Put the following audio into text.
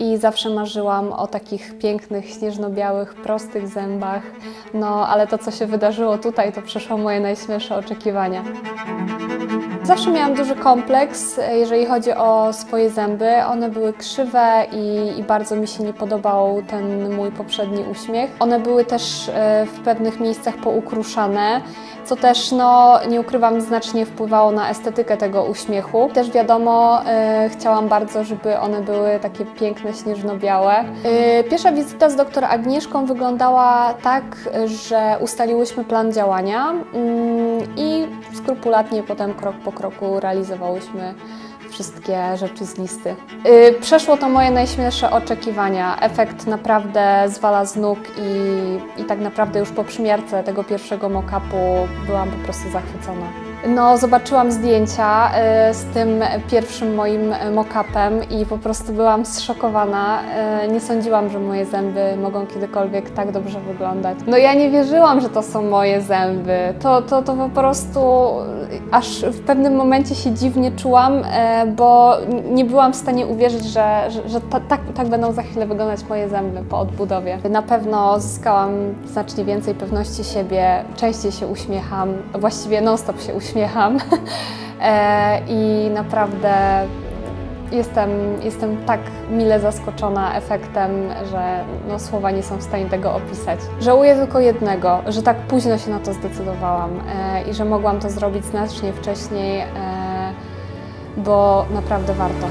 i zawsze marzyłam o takich pięknych, śnieżno-białych, prostych zębach. No, ale to, co się wydarzyło tutaj, to przeszło moje najśmielsze oczekiwania. Zawsze miałam duży kompleks, jeżeli chodzi o swoje zęby. One były krzywe i, i bardzo mi się nie podobał ten mój poprzedni uśmiech. One były też e, w pewnych miejscach poukruszane, co też, no, nie ukrywam, znacznie wpływało na estetykę tego uśmiechu. Też wiadomo, e, chciałam bardzo, żeby one były takie piękne, śnieżno-białe. E, Pierwsza wizyta z doktor Agnieszką wyglądała tak, że ustaliłyśmy plan działania mm, i skrupulatnie potem krok po kroku realizowałyśmy wszystkie rzeczy z listy. Yy, Przeszło to moje najśmielsze oczekiwania. Efekt naprawdę zwala z nóg i, i tak naprawdę już po przymiarce tego pierwszego mock-upu byłam po prostu zachwycona. No, zobaczyłam zdjęcia y, z tym pierwszym moim mock-upem i po prostu byłam zszokowana. Y, nie sądziłam, że moje zęby mogą kiedykolwiek tak dobrze wyglądać. No ja nie wierzyłam, że to są moje zęby. To, to, to po prostu aż w pewnym momencie się dziwnie czułam, y, bo nie byłam w stanie uwierzyć, że, że, że ta, tak, tak będą za chwilę wyglądać moje zęby po odbudowie. Na pewno zyskałam znacznie więcej pewności siebie, częściej się uśmiecham, właściwie non-stop się uśmiecham. E, I naprawdę jestem, jestem tak mile zaskoczona efektem, że no, słowa nie są w stanie tego opisać. Żałuję tylko jednego, że tak późno się na to zdecydowałam e, i że mogłam to zrobić znacznie wcześniej, e, bo naprawdę warto.